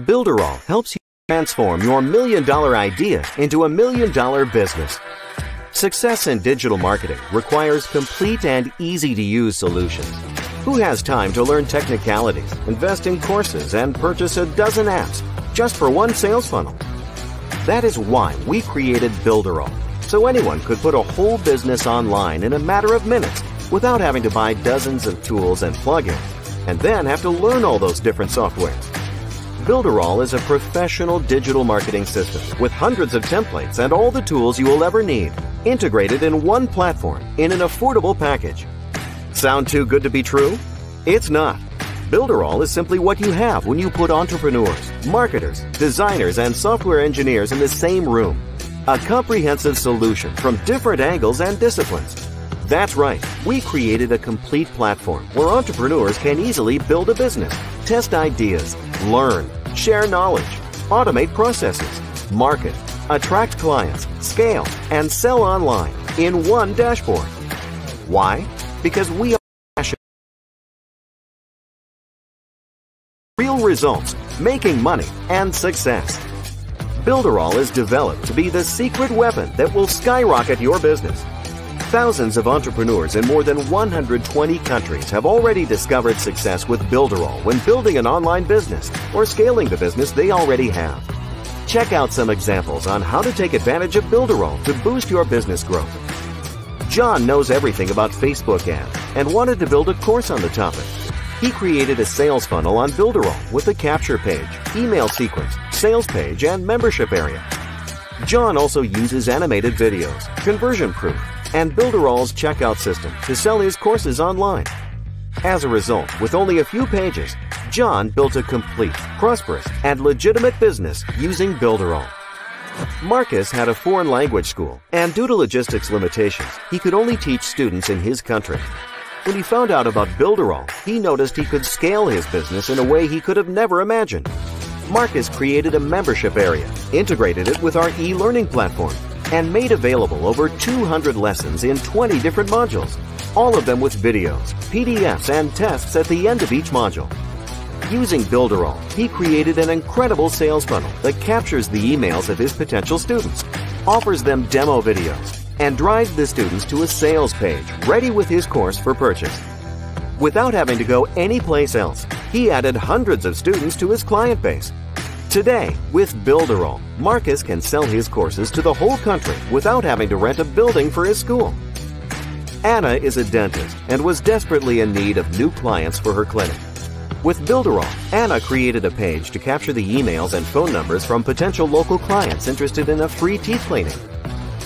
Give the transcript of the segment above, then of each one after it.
Builderall helps you transform your million dollar idea into a million dollar business. Success in digital marketing requires complete and easy to use solutions. Who has time to learn technicalities, invest in courses, and purchase a dozen apps just for one sales funnel? That is why we created Builderall, so anyone could put a whole business online in a matter of minutes without having to buy dozens of tools and plugins, and then have to learn all those different softwares. Builderall is a professional digital marketing system with hundreds of templates and all the tools you will ever need, integrated in one platform in an affordable package. Sound too good to be true? It's not. Builderall is simply what you have when you put entrepreneurs, marketers, designers, and software engineers in the same room. A comprehensive solution from different angles and disciplines. That's right, we created a complete platform where entrepreneurs can easily build a business, test ideas, learn, share knowledge, automate processes, market, attract clients, scale, and sell online in one dashboard. Why? Because we are passionate. Real results, making money, and success. Builderall is developed to be the secret weapon that will skyrocket your business. Thousands of entrepreneurs in more than 120 countries have already discovered success with Builderall when building an online business or scaling the business they already have. Check out some examples on how to take advantage of Builderall to boost your business growth. John knows everything about Facebook ads and wanted to build a course on the topic. He created a sales funnel on Builderall with a capture page, email sequence, sales page, and membership area. John also uses animated videos, conversion proof, and Builderall's checkout system to sell his courses online. As a result, with only a few pages, John built a complete, prosperous, and legitimate business using Builderall. Marcus had a foreign language school, and due to logistics limitations, he could only teach students in his country. When he found out about Builderall, he noticed he could scale his business in a way he could have never imagined. Marcus created a membership area, integrated it with our e-learning platform, and made available over 200 lessons in 20 different modules, all of them with videos, PDFs, and tests at the end of each module. Using Builderall, he created an incredible sales funnel that captures the emails of his potential students, offers them demo videos, and drives the students to a sales page ready with his course for purchase. Without having to go anyplace else, he added hundreds of students to his client base. Today, with Builderall, Marcus can sell his courses to the whole country without having to rent a building for his school. Anna is a dentist and was desperately in need of new clients for her clinic. With Builderall, Anna created a page to capture the emails and phone numbers from potential local clients interested in a free teeth cleaning.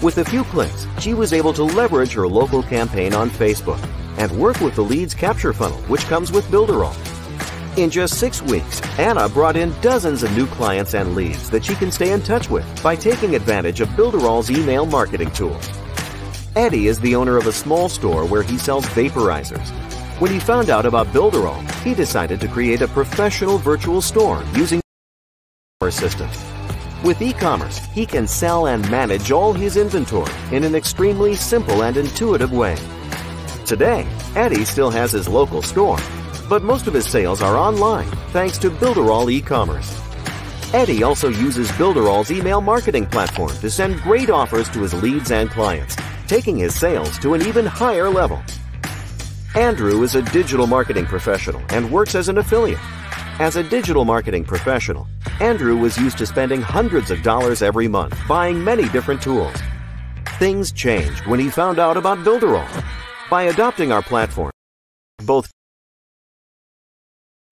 With a few clicks, she was able to leverage her local campaign on Facebook and work with the leads capture funnel, which comes with Builderall. In just six weeks, Anna brought in dozens of new clients and leads that she can stay in touch with by taking advantage of Builderall's email marketing tool. Eddie is the owner of a small store where he sells vaporizers. When he found out about Builderall, he decided to create a professional virtual store using the system. With e-commerce, he can sell and manage all his inventory in an extremely simple and intuitive way. Today, Eddie still has his local store, but most of his sales are online thanks to Builderall e-commerce. Eddie also uses Builderall's email marketing platform to send great offers to his leads and clients, taking his sales to an even higher level. Andrew is a digital marketing professional and works as an affiliate. As a digital marketing professional, Andrew was used to spending hundreds of dollars every month buying many different tools. Things changed when he found out about Builderall. By adopting our platform, both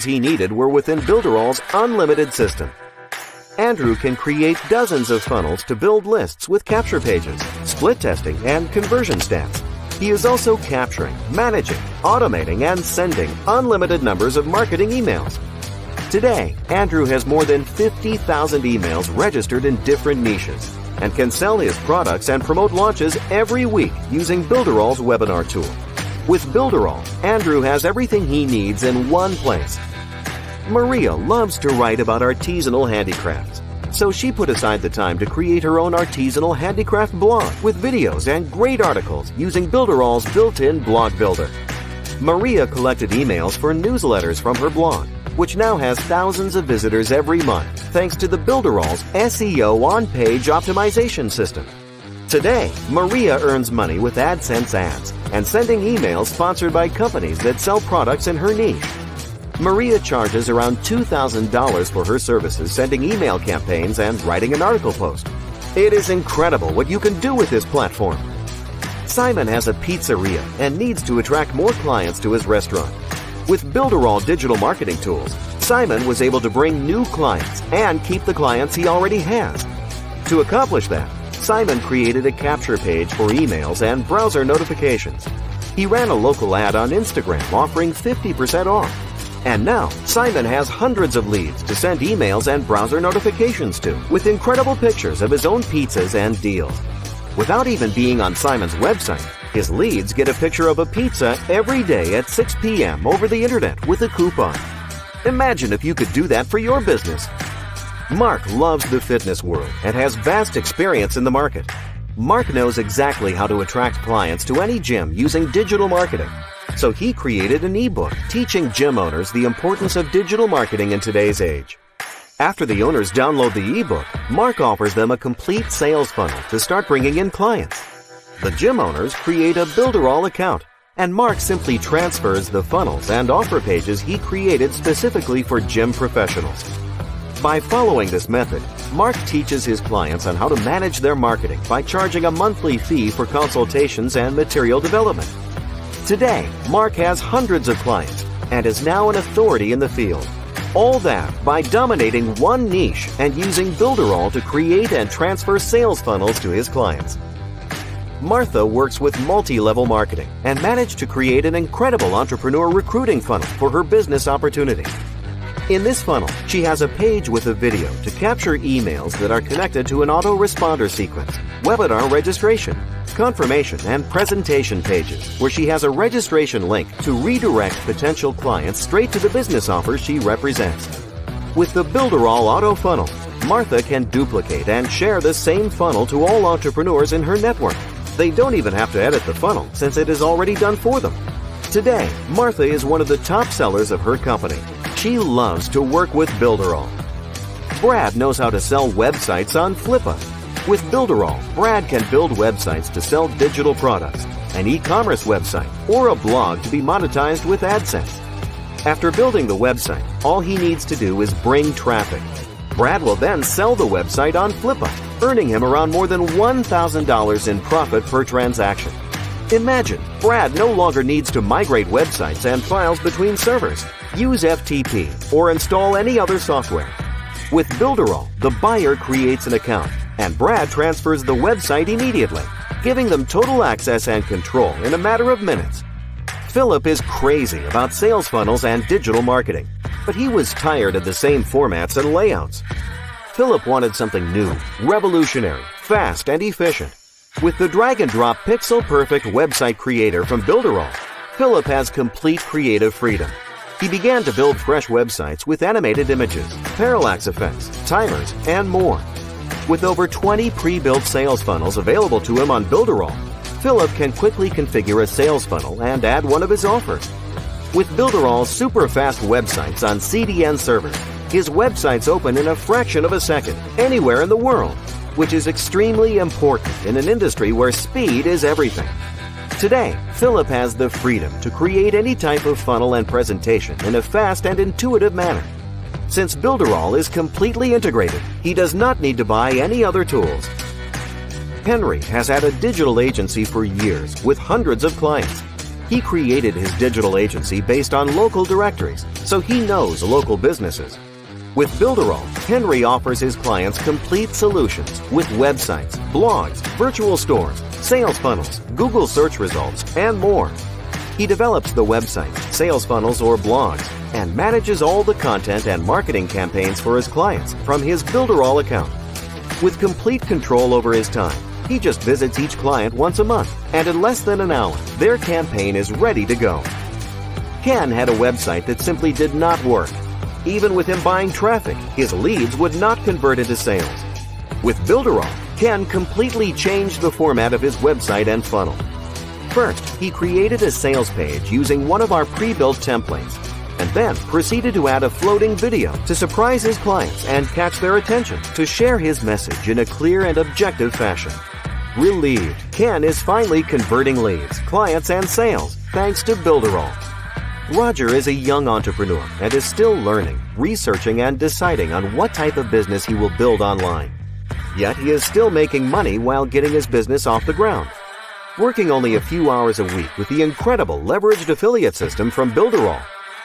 he needed were within Builderall's unlimited system. Andrew can create dozens of funnels to build lists with capture pages, split testing, and conversion stats. He is also capturing, managing, automating, and sending unlimited numbers of marketing emails. Today, Andrew has more than 50,000 emails registered in different niches and can sell his products and promote launches every week using Builderall's webinar tool. With Builderall, Andrew has everything he needs in one place. Maria loves to write about artisanal handicrafts, so she put aside the time to create her own artisanal handicraft blog with videos and great articles using Builderall's built-in blog builder. Maria collected emails for newsletters from her blog which now has thousands of visitors every month thanks to the Builderall's SEO on-page optimization system. Today, Maria earns money with AdSense ads and sending emails sponsored by companies that sell products in her niche. Maria charges around $2,000 for her services sending email campaigns and writing an article post. It is incredible what you can do with this platform. Simon has a pizzeria and needs to attract more clients to his restaurant. With Builderall digital marketing tools, Simon was able to bring new clients and keep the clients he already has. To accomplish that, Simon created a capture page for emails and browser notifications. He ran a local ad on Instagram offering 50% off and now, Simon has hundreds of leads to send emails and browser notifications to, with incredible pictures of his own pizzas and deals. Without even being on Simon's website, his leads get a picture of a pizza every day at 6 p.m. over the internet with a coupon. Imagine if you could do that for your business. Mark loves the fitness world and has vast experience in the market. Mark knows exactly how to attract clients to any gym using digital marketing so he created an ebook teaching gym owners the importance of digital marketing in today's age. After the owners download the ebook, Mark offers them a complete sales funnel to start bringing in clients. The gym owners create a Builderall account, and Mark simply transfers the funnels and offer pages he created specifically for gym professionals. By following this method, Mark teaches his clients on how to manage their marketing by charging a monthly fee for consultations and material development. Today, Mark has hundreds of clients and is now an authority in the field. All that by dominating one niche and using Builderall to create and transfer sales funnels to his clients. Martha works with multi-level marketing and managed to create an incredible entrepreneur recruiting funnel for her business opportunity. In this funnel, she has a page with a video to capture emails that are connected to an autoresponder sequence, webinar registration, confirmation, and presentation pages where she has a registration link to redirect potential clients straight to the business offers she represents. With the Builderall Auto Funnel, Martha can duplicate and share the same funnel to all entrepreneurs in her network. They don't even have to edit the funnel since it is already done for them. Today, Martha is one of the top sellers of her company she loves to work with Builderall. Brad knows how to sell websites on Flippa. With Builderall, Brad can build websites to sell digital products, an e-commerce website, or a blog to be monetized with AdSense. After building the website, all he needs to do is bring traffic. Brad will then sell the website on Flippa, earning him around more than $1,000 in profit per transaction. Imagine, Brad no longer needs to migrate websites and files between servers use FTP, or install any other software. With Builderall, the buyer creates an account, and Brad transfers the website immediately, giving them total access and control in a matter of minutes. Philip is crazy about sales funnels and digital marketing, but he was tired of the same formats and layouts. Philip wanted something new, revolutionary, fast, and efficient. With the drag and drop pixel perfect website creator from Builderall, Philip has complete creative freedom he began to build fresh websites with animated images, parallax effects, timers, and more. With over 20 pre-built sales funnels available to him on Builderall, Philip can quickly configure a sales funnel and add one of his offers. With Builderall's super fast websites on CDN servers, his websites open in a fraction of a second anywhere in the world, which is extremely important in an industry where speed is everything. Today, Philip has the freedom to create any type of funnel and presentation in a fast and intuitive manner. Since Builderall is completely integrated, he does not need to buy any other tools. Henry has had a digital agency for years with hundreds of clients. He created his digital agency based on local directories, so he knows local businesses. With Builderall, Henry offers his clients complete solutions with websites, blogs, virtual stores, sales funnels, Google search results, and more. He develops the website, sales funnels, or blogs, and manages all the content and marketing campaigns for his clients from his Builderall account. With complete control over his time, he just visits each client once a month, and in less than an hour, their campaign is ready to go. Ken had a website that simply did not work. Even with him buying traffic, his leads would not convert into sales. With Builderall, Ken completely changed the format of his website and funnel. First, he created a sales page using one of our pre-built templates. and then proceeded to add a floating video to surprise his clients and catch their attention to share his message in a clear and objective fashion. Relieved, Ken is finally converting leads, clients, and sales thanks to Builderall. Roger is a young entrepreneur and is still learning, researching, and deciding on what type of business he will build online. Yet he is still making money while getting his business off the ground. Working only a few hours a week with the incredible leveraged affiliate system from Builderall,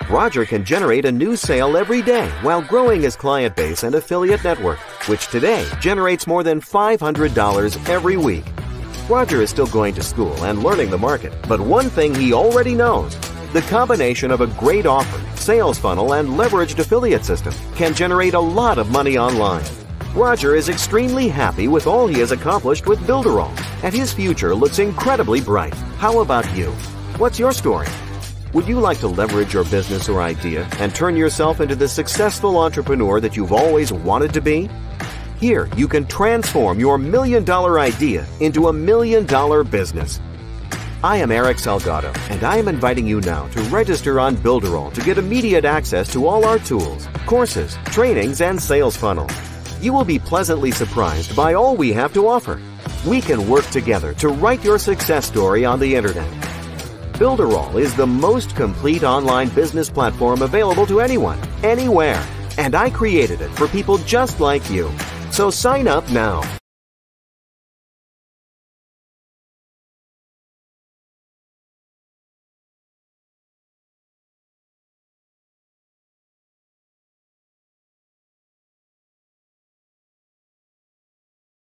Roger can generate a new sale every day while growing his client base and affiliate network, which today generates more than $500 every week. Roger is still going to school and learning the market, but one thing he already knows the combination of a great offer, sales funnel, and leveraged affiliate system can generate a lot of money online. Roger is extremely happy with all he has accomplished with Builderall, and his future looks incredibly bright. How about you? What's your story? Would you like to leverage your business or idea and turn yourself into the successful entrepreneur that you've always wanted to be? Here, you can transform your million dollar idea into a million dollar business. I am Erick Salgado, and I am inviting you now to register on Builderall to get immediate access to all our tools, courses, trainings, and sales funnels you will be pleasantly surprised by all we have to offer. We can work together to write your success story on the internet. Builderall is the most complete online business platform available to anyone, anywhere, and I created it for people just like you. So sign up now.